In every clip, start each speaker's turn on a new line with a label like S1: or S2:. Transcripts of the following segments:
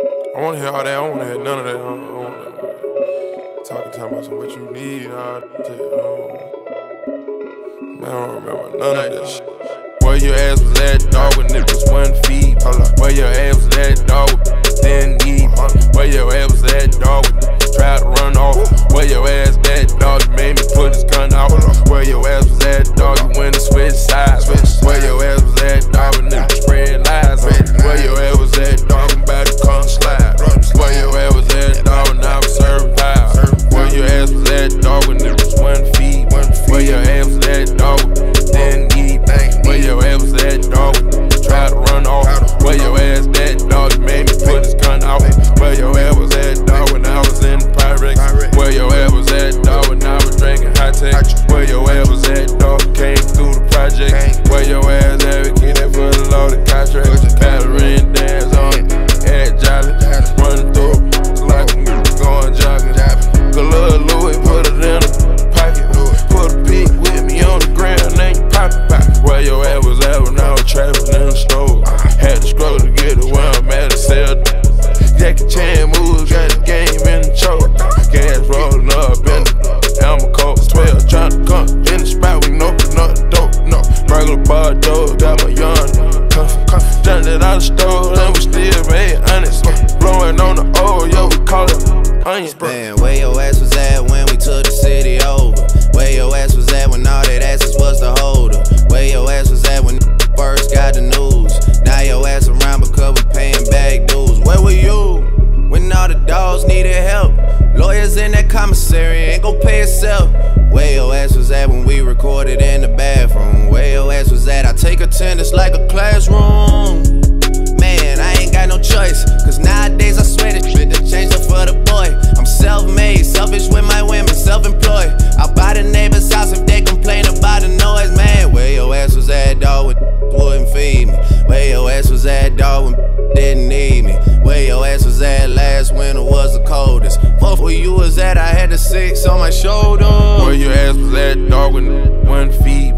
S1: I wanna hear all that, I wanna hear none of that. I don't, I want Talking, talking about some what you need, all that. Man, I don't remember none of that uh, shit. Where your ass was at, bar got my young comfy. Jumped it out the stove, and we still made honest. Blowing on the old, yo, we call it onion.
S2: Man, where your ass was at when we took the city over? Where your ass was at when all that asses was the holder? Where your ass was at when first got the news? Now your ass around because we paying back dues. Where were you when all the dogs needed help? Lawyers in that commissary ain't gon' pay itself. Where your ass was at when we recorded in the bathroom? Take attendance like a classroom. Man, I ain't got no choice. Cause nowadays I swear this shit to change up for the boy. I'm self made, selfish with my women, self employed. I'll buy the neighbor's house if they complain about the noise, man. Where your ass was at, dog, when wouldn't feed me? Where your ass was at, dog, when didn't need me? Where your ass was at last winter was the coldest? Fuck where you was at, I had the six on my shoulder.
S1: Where your ass was at, dog, when one feed me.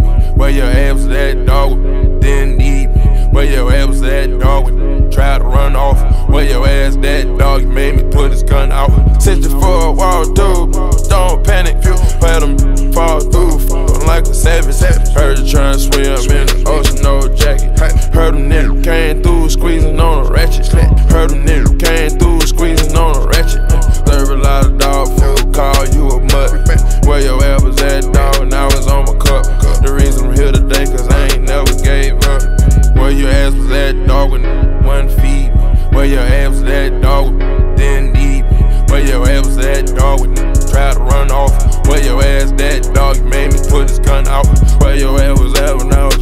S1: Where your ass was at, dog, when tried to run off. Where your ass at, dog, you made me put his gun out. Set you for a wall, dude, don't panic. Let them fall through, feeling like a savage. Heard you trying to swim in the ocean, no jacket. Heard them niggas came through, squeezing on a ratchet. Heard them niggas came through, squeezing on a ratchet. Serve a lot of dog food, call you a mutt. Where your ass that dog with tried to run off. Where your ass that dog You made me put his gun out. Where your ass was at when I was